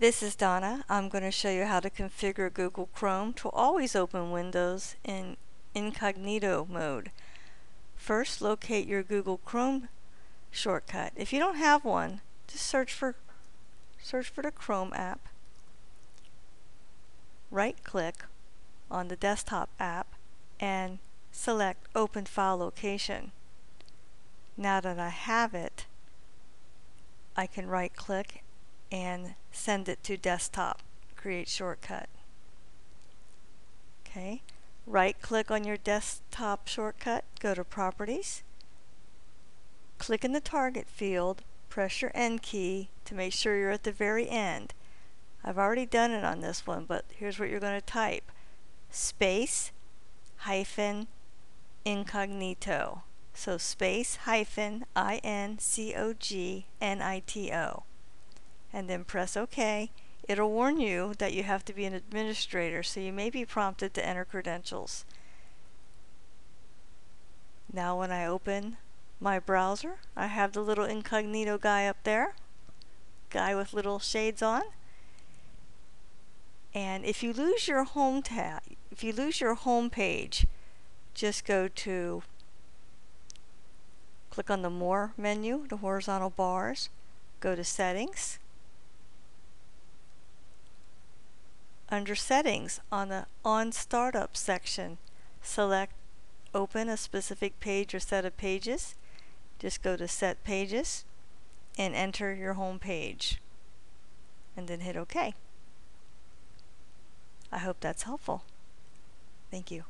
This is Donna. I'm going to show you how to configure Google Chrome to always open Windows in incognito mode. First, locate your Google Chrome shortcut. If you don't have one, just search for search for the Chrome app. Right-click on the desktop app and select Open File Location. Now that I have it, I can right-click and send it to desktop. Create shortcut. Okay. Right click on your desktop shortcut, go to properties, click in the target field, press your end key to make sure you're at the very end. I've already done it on this one, but here's what you're going to type. Space hyphen incognito. So space hyphen I-N-C-O-G-N-I-T-O and then press OK. It'll warn you that you have to be an administrator, so you may be prompted to enter credentials. Now when I open my browser, I have the little incognito guy up there, guy with little shades on. And if you lose your home tab, if you lose your home page, just go to click on the more menu, the horizontal bars, go to settings, Under Settings, on the On Startup section, select Open a specific page or set of pages. Just go to Set Pages and enter your home page. And then hit OK. I hope that's helpful. Thank you.